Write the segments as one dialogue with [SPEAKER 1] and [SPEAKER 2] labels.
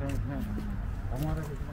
[SPEAKER 1] 여의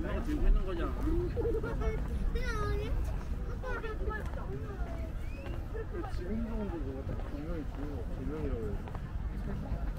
[SPEAKER 2] 엄마가 들고 있는 거잖아.
[SPEAKER 1] 지금 정도 그거 딱 분명히 그 분명이라고 해야 돼.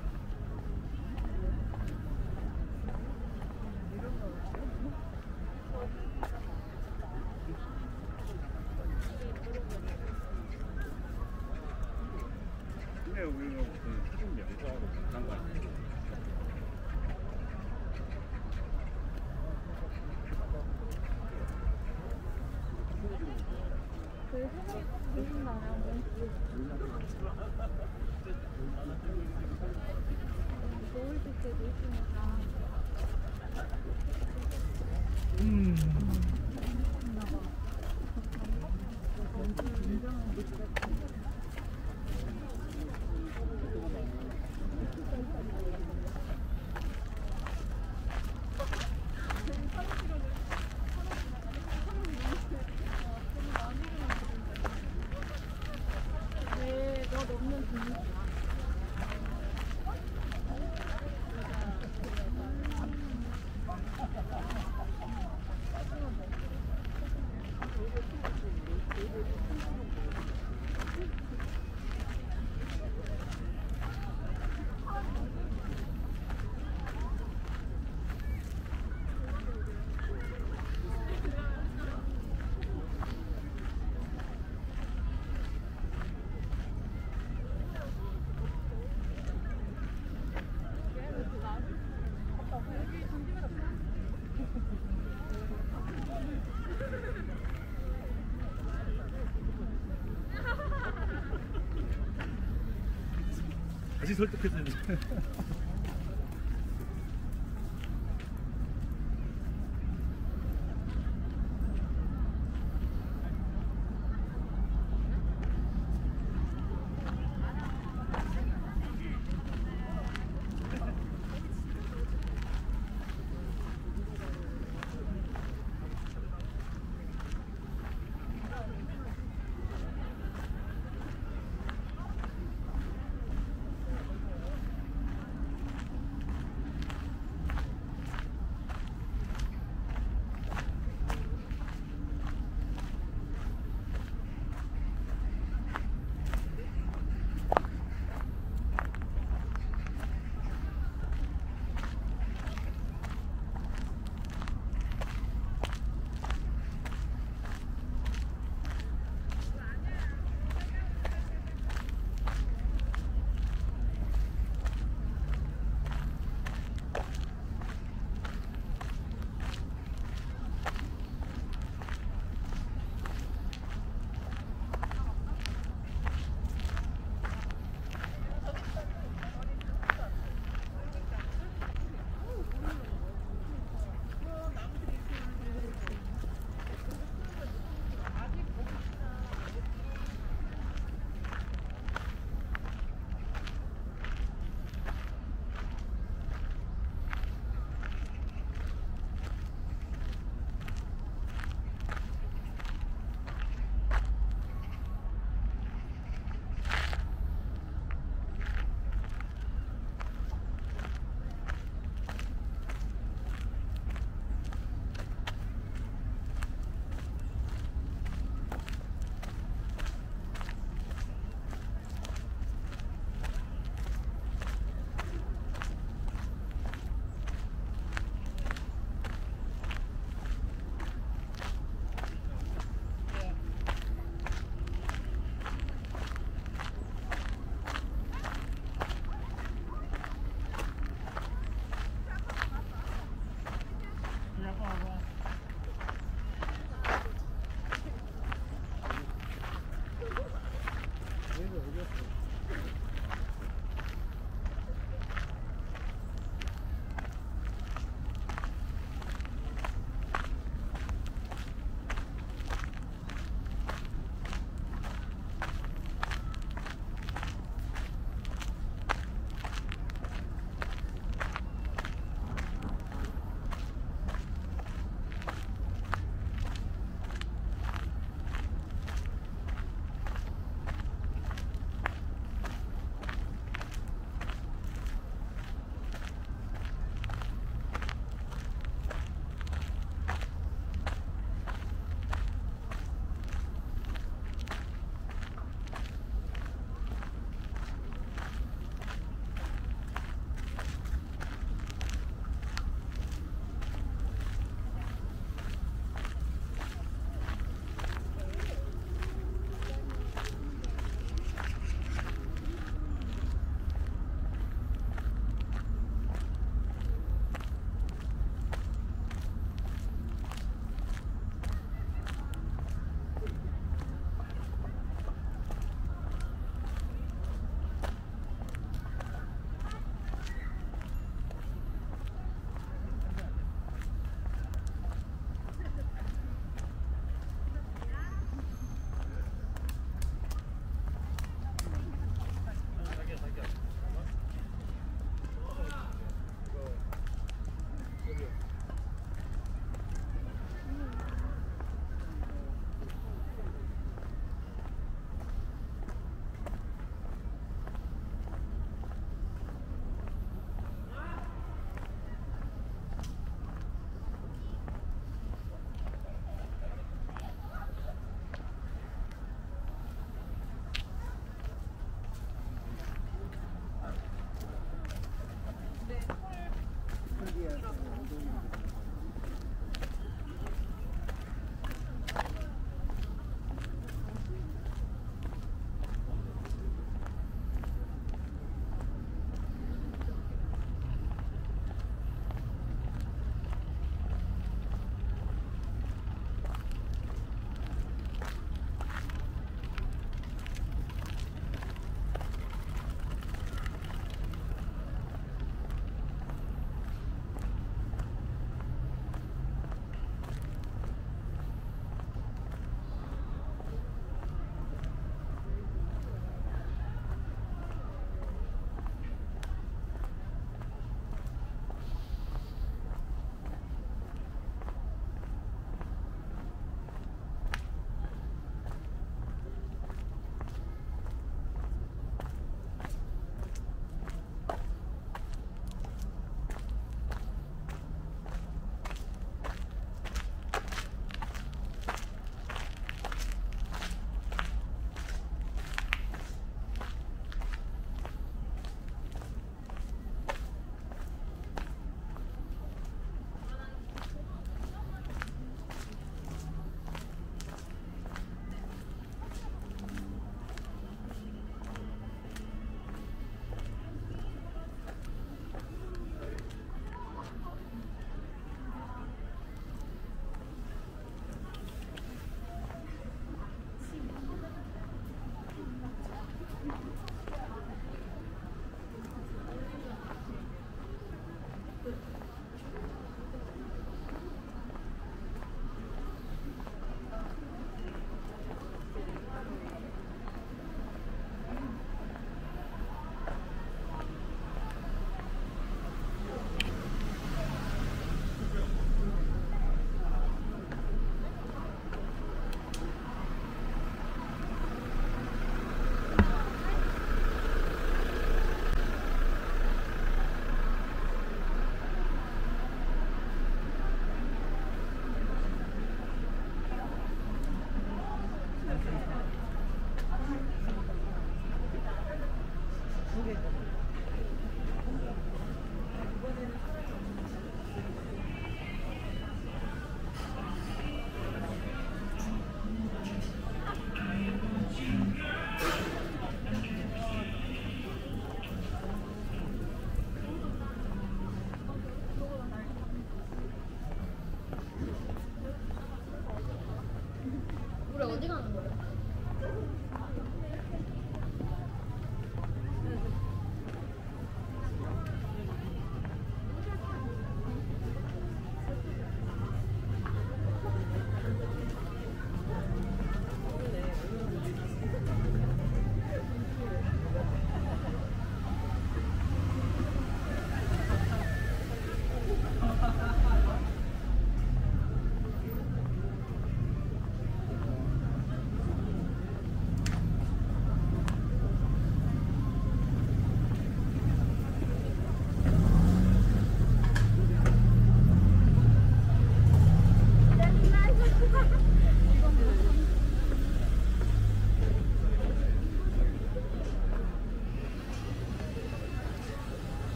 [SPEAKER 1] just hooked the prison.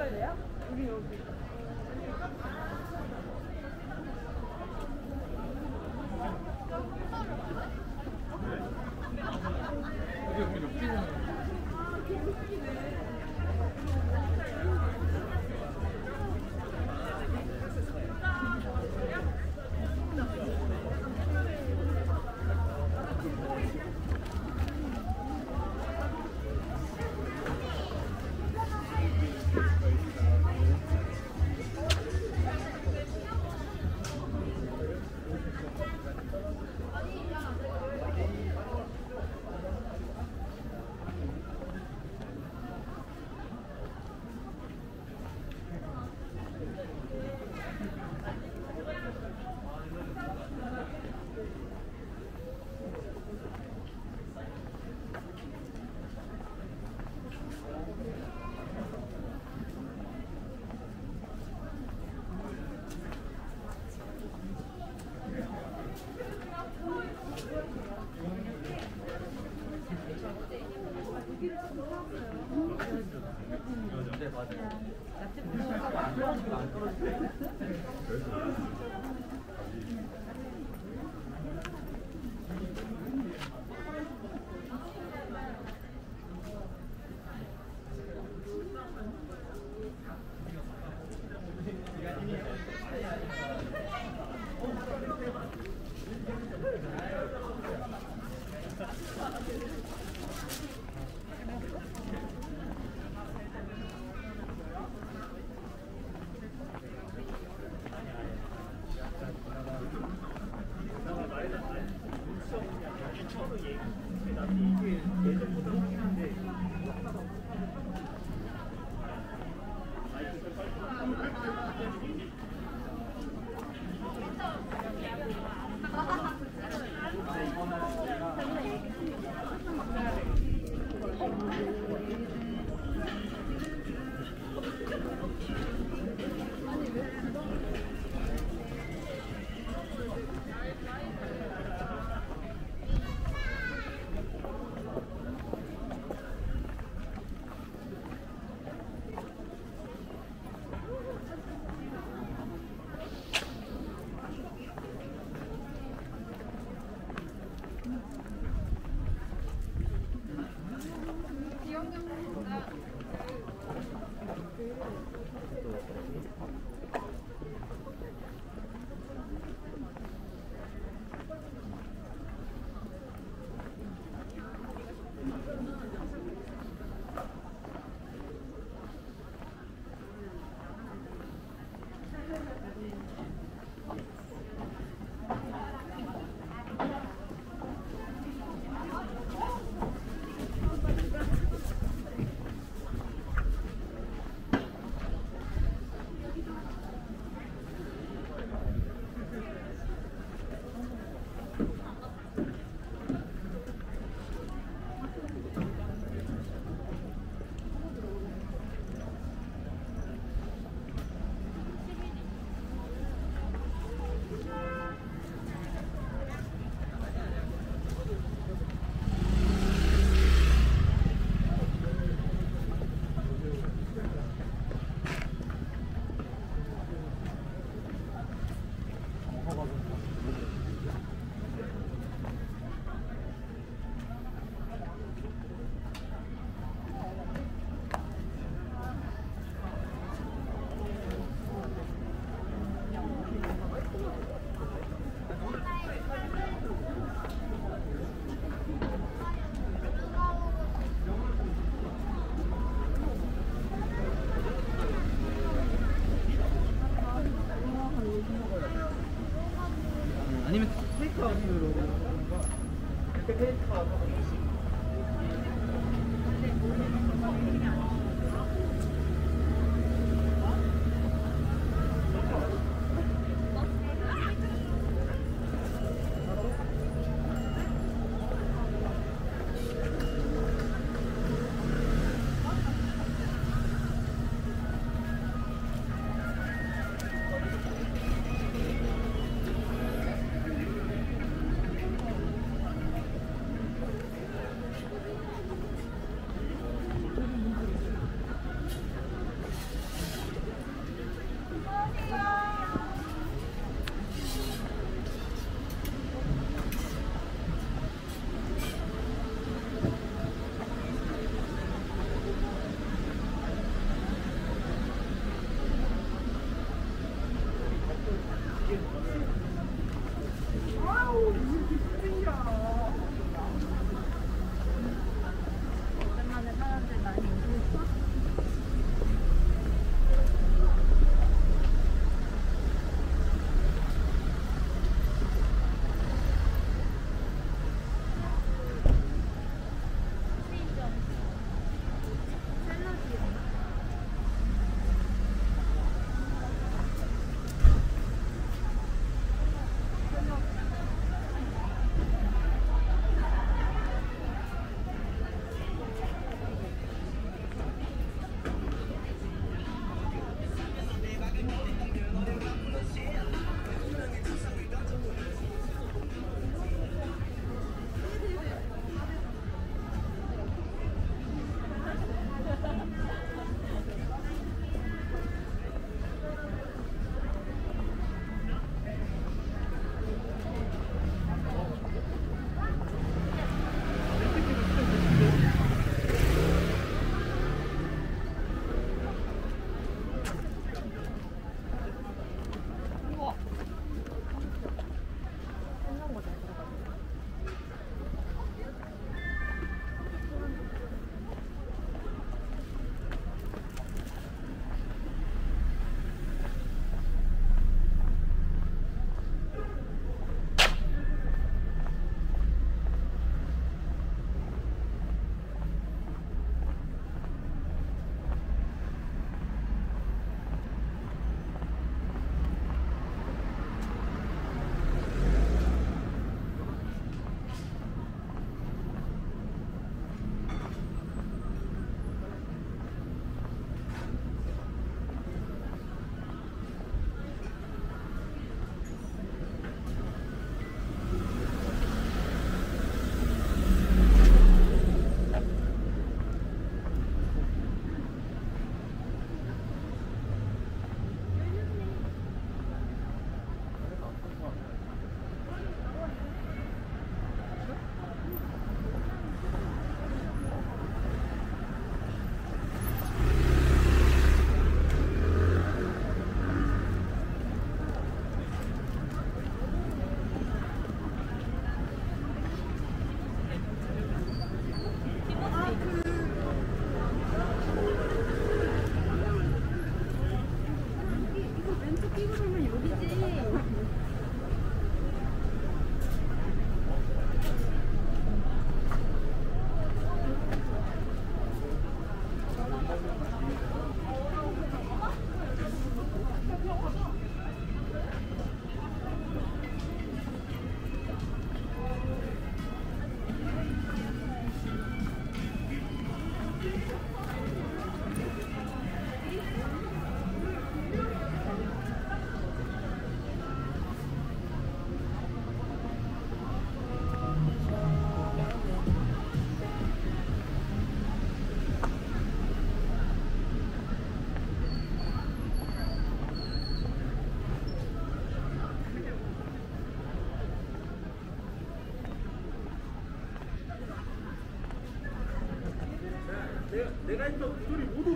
[SPEAKER 1] 시 설득해서 이제. 근데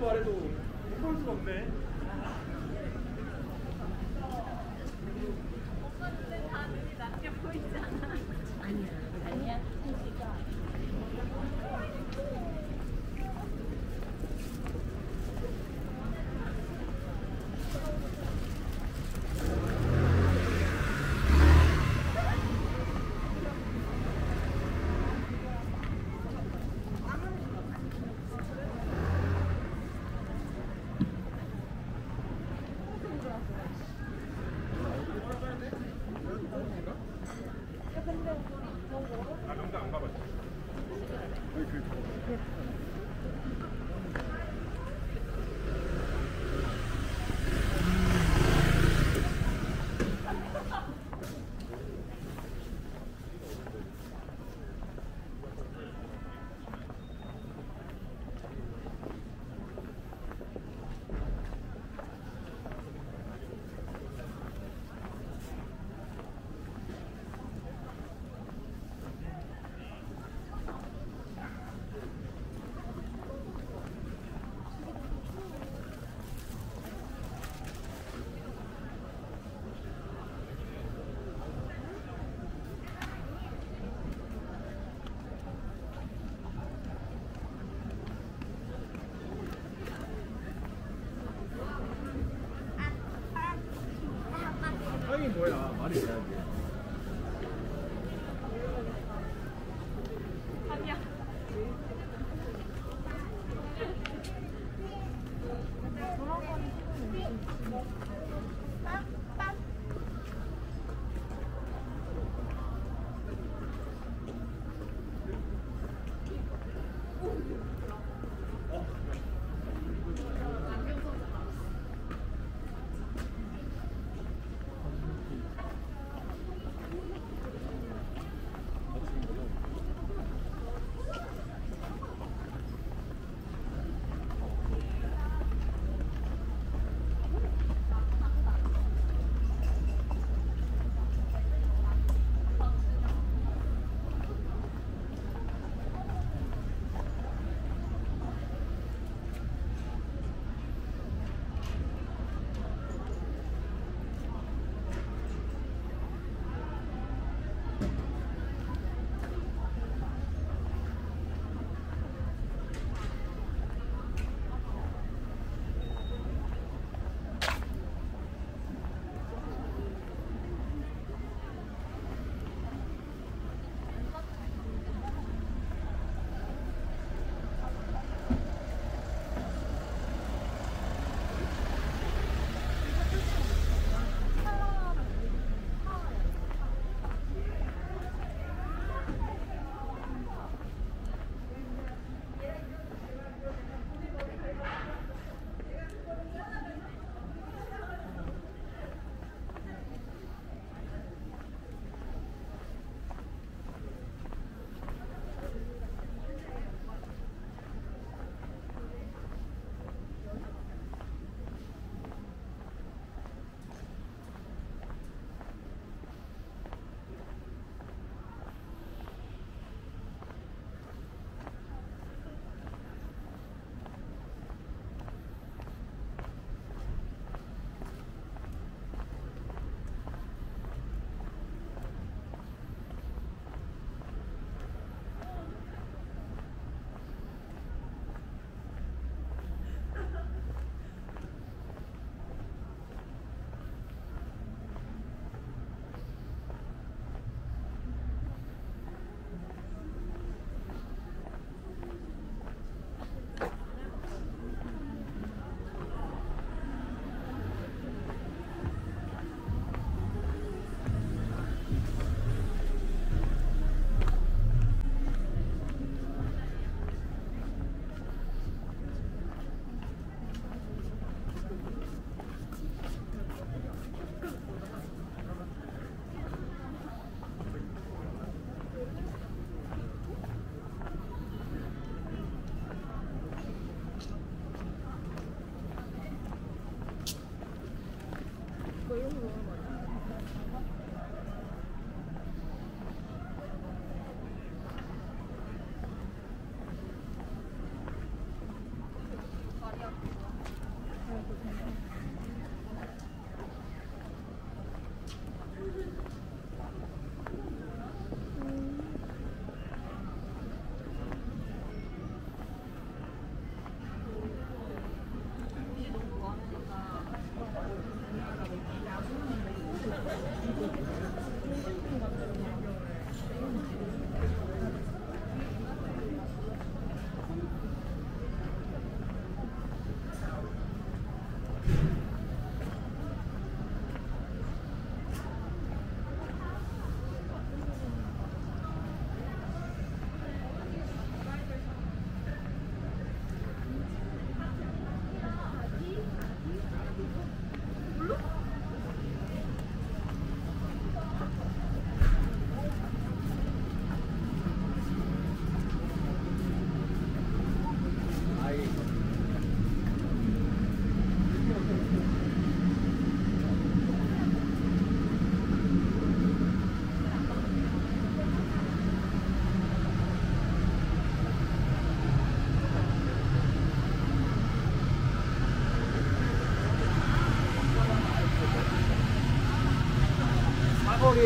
[SPEAKER 1] var det då 타임이 뭐야?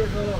[SPEAKER 1] 말이